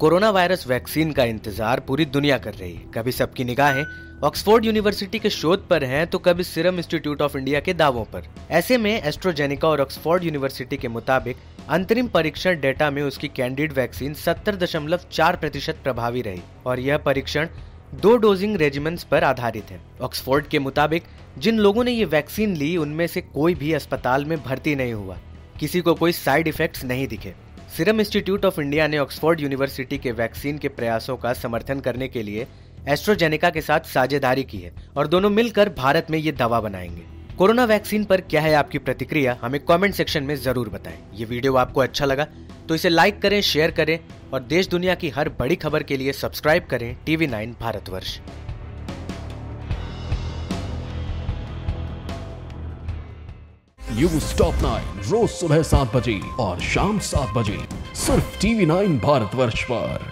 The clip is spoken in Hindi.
कोरोना वायरस वैक्सीन का इंतज़ार पूरी दुनिया कर रही है। कभी सबकी निगाहें ऑक्सफोर्ड यूनिवर्सिटी के शोध पर हैं तो कभी सीरम इंस्टीट्यूट ऑफ़ इंडिया के दावों पर। ऐसे में एस्ट्रोजेनिका और ऑक्सफोर्ड यूनिवर्सिटी के मुताबिक, अंतरिम परीक्षण डेटा में उसकी कैंडिड वैक्सीन सत्तर दशमलव चार प्रतिशत प्रभावी रही, और यह परीक्षण दो डोजिंग रेजिमेंट्स पर आधारित है। ऑक्सफोर्ड के मुताबिक, जिन लोगों ने ये वैक्सीन ली, उनमें से कोई भी अस्पताल में भर्ती नहीं हुआ। किसी को कोई साइड इफेक्ट्स नहीं दिखे। सीरम इंस्टीट्यूट ऑफ़ इंडिया ने ऑक्सफोर्ड यूनिवर्सिटी के वैक्सीन के प्रयासों का समर्थन करने के लिए एस्ट्रोजेनिका के साथ साझेदारी की है और दोनों मिलकर भारत में ये दवा बनाएँगे। कोरोना वैक्सीन पर क्या है आपकी प्रतिक्रिया, हमें कमेंट सेक्शन में ज़रूर बताएँ। ये वीडियो आपको अच्छा लगा तो इसे लाइक करें, शेयर करें और देश दुनिया की हर बड़ी खबर के लिए सब्सक्राइब करें TV nine Bharatvarsh. You stop nine रोज सुबह सात बजे और शाम सात बजे सिर्फ़ टीवी नाइन भारतवर्ष पर।